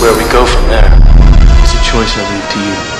Where we go from there is a choice I leave to you.